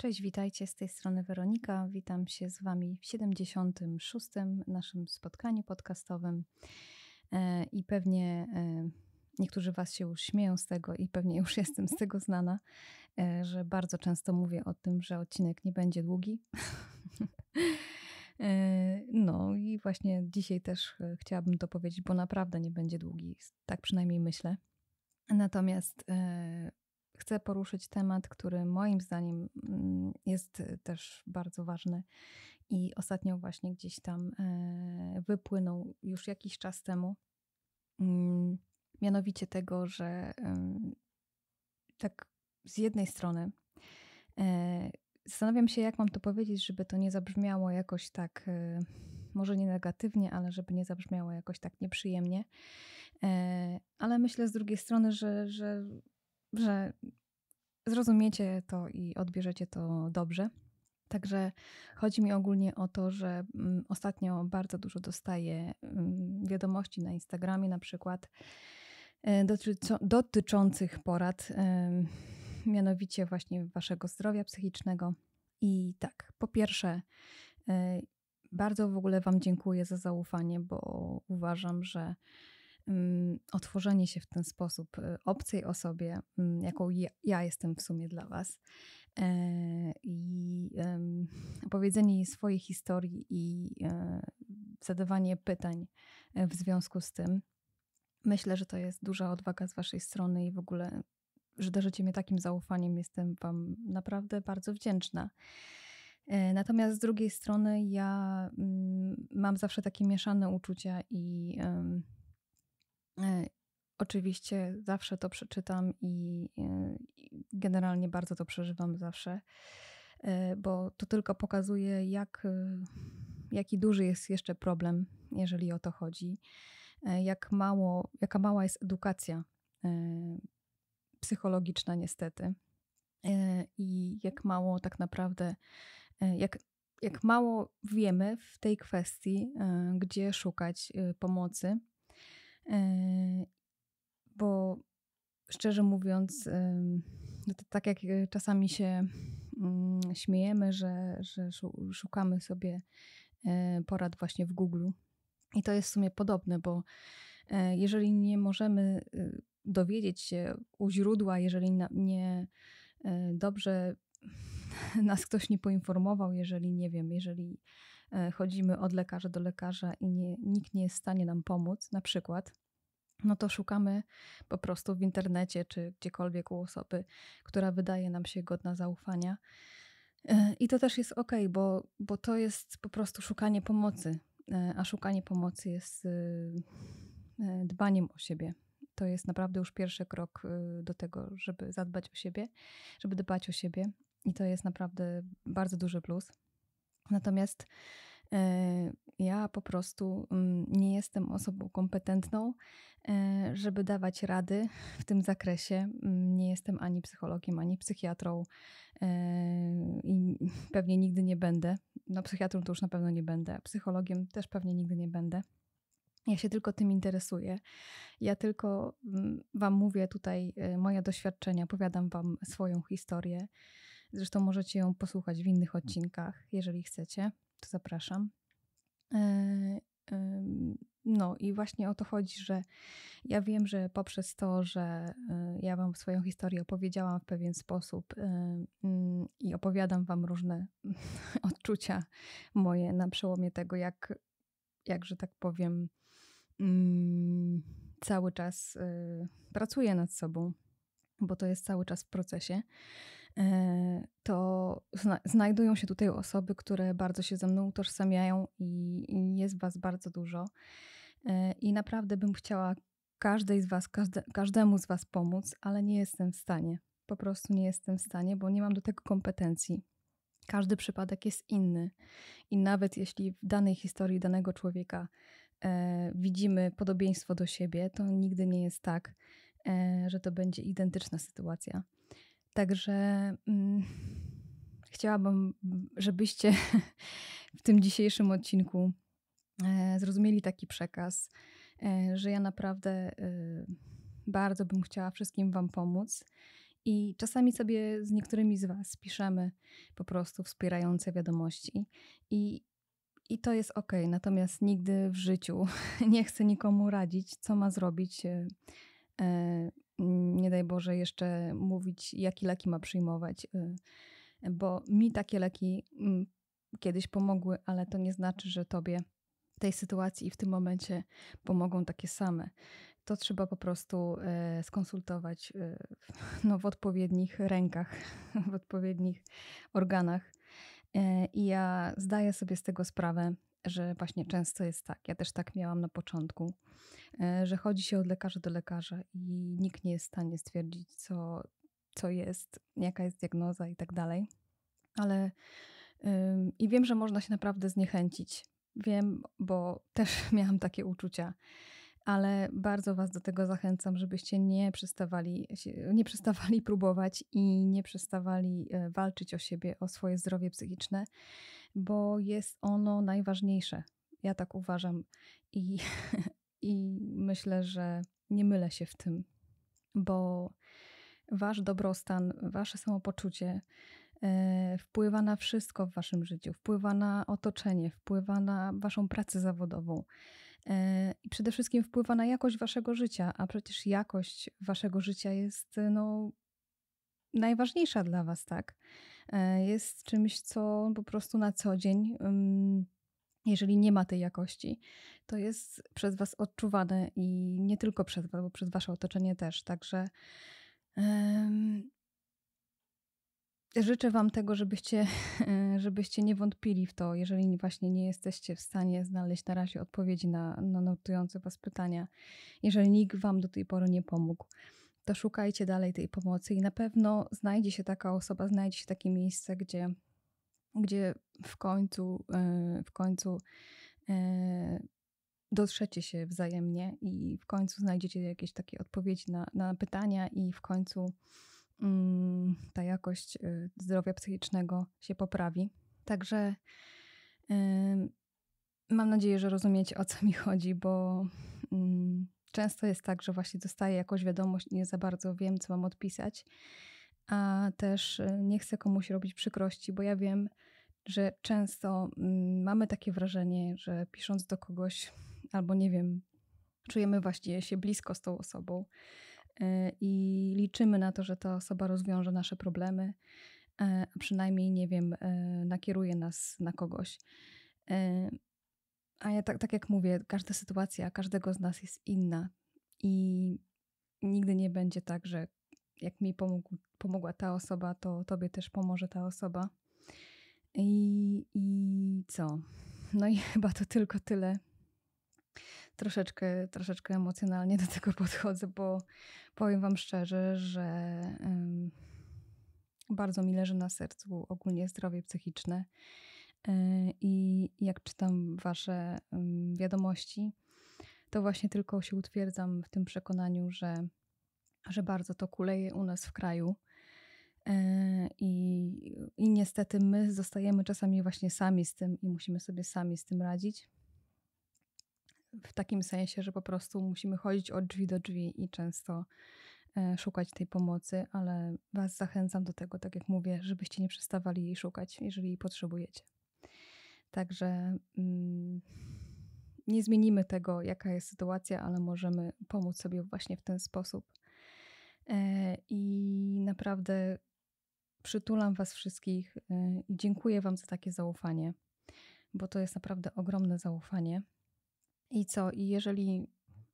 Cześć, witajcie z tej strony Weronika. Witam się z Wami w 76. naszym spotkaniu podcastowym. E, I pewnie e, niektórzy Was się już śmieją z tego, i pewnie już jestem z tego znana, e, że bardzo często mówię o tym, że odcinek nie będzie długi. No i właśnie dzisiaj też chciałabym to powiedzieć, bo naprawdę nie będzie długi, tak przynajmniej myślę. Natomiast chcę poruszyć temat, który moim zdaniem mm, jest też bardzo ważny i ostatnio właśnie gdzieś tam e, wypłynął już jakiś czas temu. Mm, mianowicie tego, że tak z jednej strony e, zastanawiam się, jak mam to powiedzieć, żeby to nie zabrzmiało jakoś tak, e, może nie negatywnie, ale żeby nie zabrzmiało jakoś tak nieprzyjemnie. Ale myślę z drugiej strony, że, że że zrozumiecie to i odbierzecie to dobrze. Także chodzi mi ogólnie o to, że mm, ostatnio bardzo dużo dostaję mm, wiadomości na Instagramie, na przykład e, dotyczących porad, mianowicie właśnie waszego zdrowia psychicznego. I tak, po pierwsze, e, bardzo w ogóle Wam dziękuję za zaufanie, bo uważam, że otworzenie się w ten sposób y, obcej osobie, jaką ja, jestem w sumie dla Was, e, i opowiedzenie jej swojej historii i e, zadawanie pytań e, w związku z tym. Myślę, że to jest duża odwaga z Waszej strony i w ogóle, że darzycie mnie takim zaufaniem. Jestem Wam naprawdę bardzo wdzięczna. Natomiast z drugiej strony, ja mam zawsze takie mieszane uczucia i oczywiście zawsze to przeczytam i, e, i generalnie bardzo to przeżywam zawsze, e, bo to tylko pokazuje, jak, jaki duży jest jeszcze problem, jeżeli o to chodzi, jak mało, jaka mała jest edukacja psychologiczna, niestety, i jak mało tak naprawdę, jak, jak mało wiemy w tej kwestii, gdzie szukać pomocy. E, bo szczerze mówiąc, no tak jak e, czasami się mm, śmiejemy, że, że szukamy sobie e, porad właśnie w Google. I to jest w sumie podobne, bo jeżeli nie możemy dowiedzieć się u źródła, jeżeli nie dobrze nas ktoś nie poinformował, jeżeli nie wiem, jeżeli chodzimy od lekarza do lekarza i nie, nikt nie jest w stanie nam pomóc, na przykład, no to szukamy po prostu w internecie czy gdziekolwiek u osoby, która wydaje nam się godna zaufania. E, I to też jest ok, bo, bo to jest po prostu szukanie pomocy, e, a szukanie pomocy jest e, dbaniem o siebie. To jest naprawdę już pierwszy krok do tego, żeby zadbać o siebie, żeby dbać o siebie. I to jest naprawdę bardzo duży plus. Natomiast E, ja po prostu mm, nie jestem osobą kompetentną, e, żeby dawać rady w tym zakresie. Mm, nie jestem ani psychologiem, ani psychiatrą e, i pewnie nigdy nie będę. No, psychiatrą to już na pewno nie będę, psychologiem też pewnie nigdy nie będę. Ja się tylko tym interesuję. Ja tylko mm, Wam mówię tutaj moje doświadczenia, opowiadam Wam swoją historię. Zresztą możecie ją posłuchać w innych odcinkach, jeżeli chcecie to zapraszam. E, no i właśnie o to chodzi, że ja wiem, że poprzez to, że e, ja Wam swoją historię opowiedziałam w pewien sposób e, mm, i opowiadam Wam różne odczucia moje na przełomie tego, jak, jak że tak powiem, mm, cały czas pracuję nad sobą, bo to jest cały czas w procesie. E, to zna znajdują się tutaj osoby, które bardzo się ze mną utożsamiają i, i jest Was bardzo dużo. E, I naprawdę bym chciała każdej z Was, każde, każdemu z Was pomóc, ale nie jestem w stanie. Po prostu nie jestem w stanie, bo nie mam do tego kompetencji. Każdy przypadek jest inny. I nawet jeśli w danej historii danego człowieka e, widzimy podobieństwo do siebie, to nigdy nie jest tak, e, że to będzie identyczna sytuacja. Także mm, chciałabym, żebyście w tym dzisiejszym odcinku e, zrozumieli taki przekaz, e, że ja naprawdę e, bardzo bym chciała wszystkim Wam pomóc I czasami sobie z niektórymi z Was piszemy po prostu wspierające wiadomości. I, i to jest ok, natomiast nigdy w życiu nie chcę nikomu radzić, co ma zrobić. Nie daj Boże, jeszcze mówić, jakie leki ma przyjmować, e, bo mi takie leki mm, kiedyś pomogły, ale to nie znaczy, że Tobie w tej sytuacji i w tym momencie pomogą takie same. To trzeba po prostu skonsultować no, w odpowiednich rękach, w odpowiednich organach I ja zdaję sobie z tego sprawę, że właśnie często jest tak. Ja też tak miałam na początku, e, że chodzi się od lekarza do lekarza i nikt nie jest w stanie stwierdzić, co, co jest, jaka jest diagnoza i tak dalej. Ale i wiem, że można się naprawdę zniechęcić. Wiem, bo też miałam takie uczucia ale bardzo Was do tego zachęcam, żebyście nie przestawali, nie przestawali próbować i nie przestawali e, walczyć o siebie, o swoje zdrowie psychiczne, bo jest ono najważniejsze. Ja tak uważam i, i myślę, że nie mylę się w tym, bo Wasz dobrostan, Wasze samopoczucie e, wpływa na wszystko w Waszym życiu, wpływa na otoczenie, wpływa na Waszą pracę zawodową E, i przede wszystkim wpływa na jakość waszego życia, a przecież jakość waszego życia jest no, najważniejsza dla was, tak? E, jest czymś, co po prostu na co dzień, jeżeli nie ma tej jakości, to jest przez was odczuwane i nie tylko przez was, bo przez wasze otoczenie też. Także Życzę Wam tego, żebyście, żebyście nie wątpili w to, jeżeli właśnie nie jesteście w stanie znaleźć na razie odpowiedzi na, na notujące Was pytania. Jeżeli nikt Wam do tej pory nie pomógł, to szukajcie dalej tej pomocy i na pewno znajdzie się taka osoba, znajdzie się takie miejsce, gdzie, gdzie w końcu, e, w końcu e, dotrzecie się wzajemnie i w końcu znajdziecie jakieś takie odpowiedzi na, na pytania i w końcu Mm, ta jakość y, zdrowia psychicznego się poprawi. Także mam nadzieję, że rozumiecie o co mi chodzi, bo mm, często jest tak, że właśnie dostaję jakąś wiadomość i nie za bardzo wiem, co mam odpisać, a też y, nie chcę komuś robić przykrości, bo ja wiem, że często mm, mamy takie wrażenie, że pisząc do kogoś, albo nie wiem, czujemy właściwie się blisko z tą osobą, E, i liczymy na to, że ta osoba rozwiąże nasze problemy, e, a przynajmniej, nie wiem, e, nakieruje nas na kogoś. A ja tak, tak jak mówię, każda sytuacja każdego z nas jest inna i nigdy nie będzie tak, że jak mi pomógł, pomogła ta osoba, to tobie też pomoże ta osoba. I, I co? No i chyba to tylko tyle troszeczkę, troszeczkę emocjonalnie do tego podchodzę, bo powiem Wam szczerze, że um, bardzo mi leży na sercu ogólnie zdrowie psychiczne. E, I jak czytam Wasze um, wiadomości, to właśnie tylko się utwierdzam w tym przekonaniu, że, że bardzo to kuleje u nas w kraju. E, I, I niestety my zostajemy czasami właśnie sami z tym i musimy sobie sami z tym radzić w takim sensie, że po prostu musimy chodzić od drzwi do drzwi i często e, szukać tej pomocy, ale Was zachęcam do tego, tak jak mówię, żebyście nie przestawali jej szukać, jeżeli jej potrzebujecie. Także mm, nie zmienimy tego, jaka jest sytuacja, ale możemy pomóc sobie właśnie w ten sposób. E, I naprawdę przytulam Was wszystkich e, i dziękuję Wam za takie zaufanie, bo to jest naprawdę ogromne zaufanie. I co? I jeżeli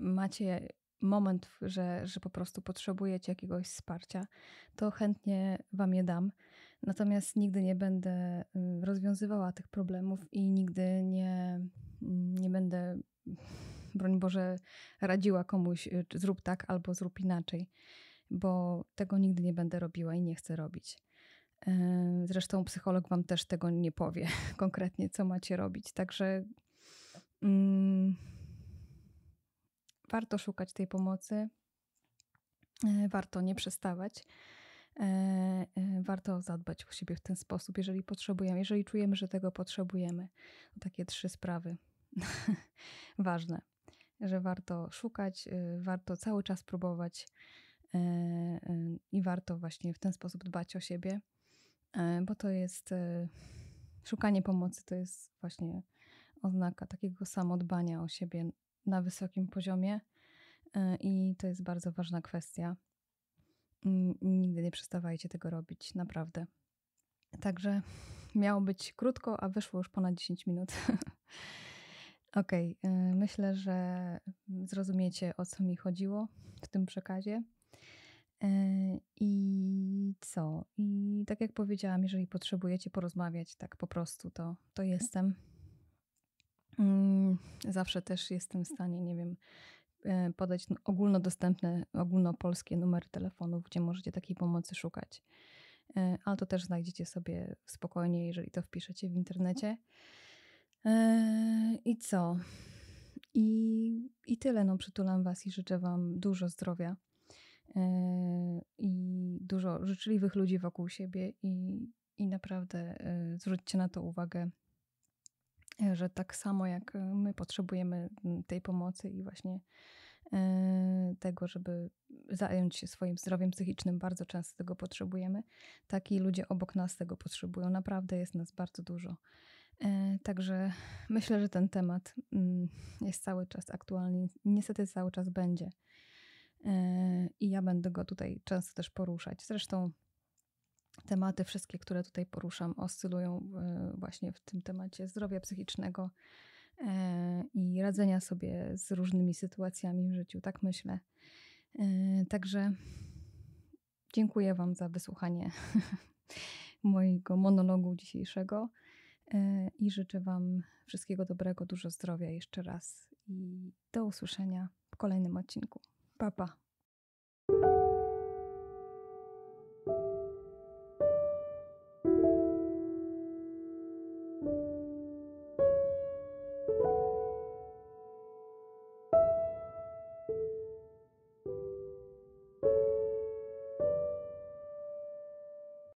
macie moment, że, że po prostu potrzebujecie jakiegoś wsparcia, to chętnie Wam je dam. Natomiast nigdy nie będę y, rozwiązywała tych problemów i nigdy nie, nie będę, broń Boże, radziła komuś, y, zrób tak albo zrób inaczej, bo tego nigdy nie będę robiła i nie chcę robić. Zresztą psycholog Wam też tego nie powie konkretnie, co macie robić. Także Mm, warto szukać tej pomocy, e, warto nie przestawać. E, e, warto zadbać o siebie w ten sposób, jeżeli potrzebujemy, jeżeli czujemy, że tego potrzebujemy. To takie trzy sprawy ważne, że warto szukać, warto cały czas próbować i warto właśnie w ten sposób dbać o siebie, bo to jest szukanie pomocy, to jest właśnie oznaka takiego samodbania o siebie na wysokim poziomie i to jest bardzo ważna kwestia. Nigdy nie przestawajcie tego robić, naprawdę. Także miało być krótko, a wyszło już ponad 10 minut. Okej, okay, myślę, że zrozumiecie o co mi chodziło w tym przekazie. E, I co? I tak jak powiedziałam, jeżeli potrzebujecie porozmawiać tak po prostu, to, to jestem. Mm, zawsze też jestem w stanie, nie wiem, podać ogólnodostępne, ogólnopolskie numery telefonów, gdzie możecie takiej pomocy szukać. E, ale to też znajdziecie sobie spokojnie, jeżeli to wpiszecie w internecie. I co? I, I tyle. No, przytulam Was i życzę Wam dużo zdrowia E, i dużo życzliwych ludzi wokół siebie i, i naprawdę e, zwróćcie na to uwagę, e, że tak samo jak my potrzebujemy tej pomocy i właśnie tego, żeby zająć się swoim zdrowiem psychicznym, bardzo często tego potrzebujemy, tak i ludzie obok nas tego potrzebują. Naprawdę jest nas bardzo dużo. Także myślę, że ten temat mm, jest cały czas aktualny. Niestety cały czas będzie. E, i ja będę go tutaj często też poruszać. Zresztą tematy wszystkie, które tutaj poruszam, oscylują właśnie w tym temacie zdrowia psychicznego e, i radzenia sobie z różnymi sytuacjami w życiu, tak myślę. E, także dziękuję Wam za wysłuchanie mojego monologu dzisiejszego i życzę Wam wszystkiego dobrego, dużo zdrowia jeszcze raz i do usłyszenia w kolejnym odcinku. Pa, pa.